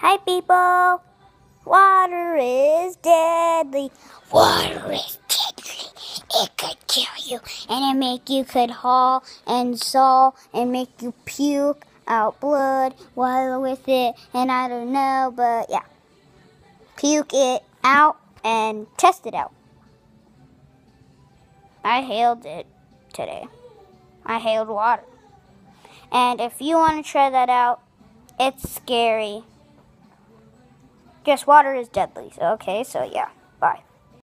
Hi, people. Water is deadly. Water is deadly. It could kill you, and it make you could haul and saw and make you puke out blood while with it. And I don't know, but yeah, puke it out and test it out. I hailed it today. I hailed water. And if you want to try that out, it's scary. Guess water is deadly. Okay, so yeah. Bye.